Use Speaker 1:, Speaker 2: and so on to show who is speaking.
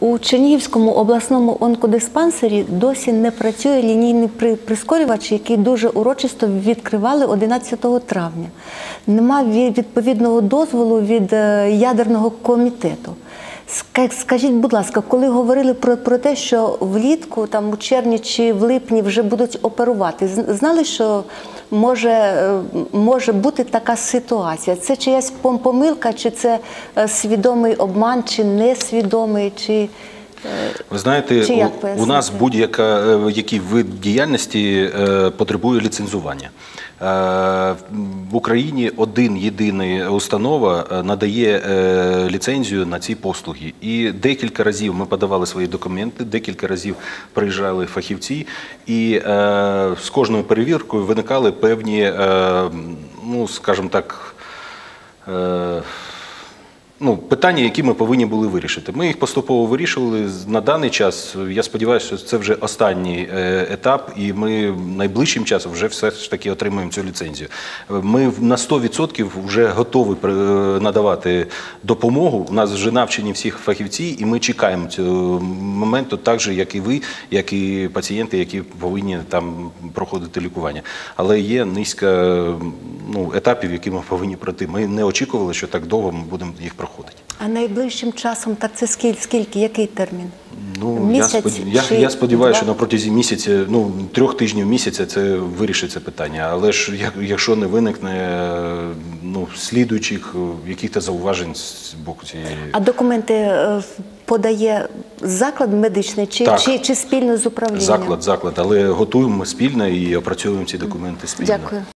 Speaker 1: У Чернігівському обласному онкодиспансері досі не працює лінійний при- прискорювач, який дуже урочисто відкривали 11 травня. Нема відповідного дозволу від е, ядерного комітету. Ска- Скажіть, будь ласка, коли говорили про, про те, що влітку, там у червні чи в липні вже будуть оперувати, знали, що може, е, може бути така ситуація? Це чиясь пом- помилка, чи це е, свідомий обман, чи несвідомий, чи
Speaker 2: Ви знаєте,
Speaker 1: Чи як
Speaker 2: у, у нас будь-яка е, який вид діяльності е, потребує ліцензування. Е, В Україні один єдиний установа надає ліцензію на ці послуги. І декілька разів ми подавали свої документи, декілька разів приїжджали фахівці, і з кожною перевіркою виникали певні, ну скажімо так. Питання, які ми повинні були вирішити. Ми їх поступово вирішували. На даний час я сподіваюся, що це вже останній е, етап, і ми найближчим часом вже все ж таки отримаємо цю ліцензію. Ми на 100% вже готові е, надавати допомогу. У нас вже навчені всіх фахівці, і ми чекаємо цього моменту, так же, як і ви, як і пацієнти, які повинні там проходити лікування. Але є низка ну, етапів, які ми повинні пройти. Ми не очікували, що так довго ми будемо їх проходити.
Speaker 1: А найближчим часом так це скільки, скільки який термін?
Speaker 2: Ну
Speaker 1: Місяць
Speaker 2: я, я, я сподіваюся, що на протязі місяця, ну трьох тижнів місяця, це вирішиться питання. Але ж як- якщо не виникне ну слідуючих е, якихось зауважень з боку цієї
Speaker 1: А документи е, подає заклад медичний чи,
Speaker 2: Так.
Speaker 1: чи, чи спільно з управлінням?
Speaker 2: заклад, заклад, але готуємо спільно і опрацьовуємо ці документи спільно.
Speaker 1: Дякую.